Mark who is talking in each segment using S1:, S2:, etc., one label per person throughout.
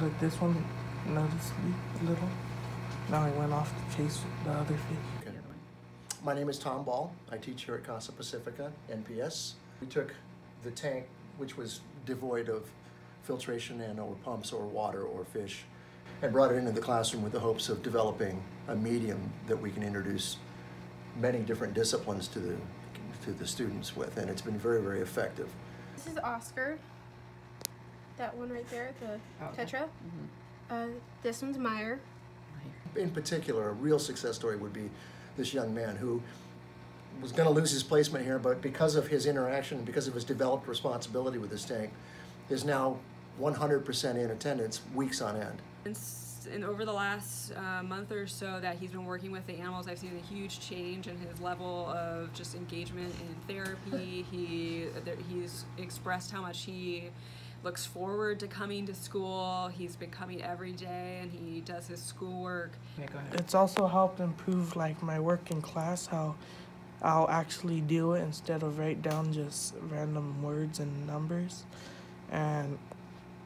S1: Like this one, noticeably a little. Now he went off to chase the other fish.
S2: Okay. My name is Tom Ball. I teach here at Casa Pacifica, NPS. We took the tank, which was devoid of filtration and or pumps or water or fish, and brought it into the classroom with the hopes of developing a medium that we can introduce many different disciplines to the to the students with, and it's been very, very effective.
S3: This is Oscar. That one right there, the
S4: Oh, okay.
S3: Tetra. Uh, this one's Meyer.
S2: in particular, a real success story would be this young man who was going to lose his placement here, but because of his interaction, because of his developed responsibility with this tank, is now 100% in attendance weeks on end.
S5: And, s- and over the last uh, month or so that he's been working with the animals, I've seen a huge change in his level of just engagement in therapy. He there, he's expressed how much he looks forward to coming to school. He's been coming every day, and he does his schoolwork.
S4: Yeah.
S1: It's also helped improve like my work in class, how I'll actually do it instead of write down just random words and numbers. And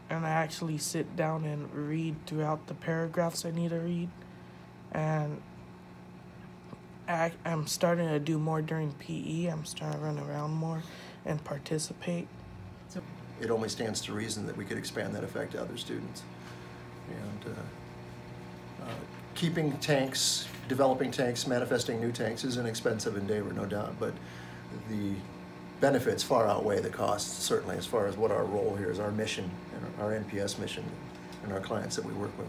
S1: and I actually sit down and read throughout the paragraphs I need to read. And I, I'm starting to do more during PE. I'm starting to run around more and participate.
S2: It only stands to reason that we could expand that effect to other students. And uh, uh, keeping tanks, developing tanks, manifesting new tanks is an expensive endeavor, no doubt, but the benefits far outweigh the costs, certainly as far as what our role here is, our mission, and our NPS mission, and our clients that we work with.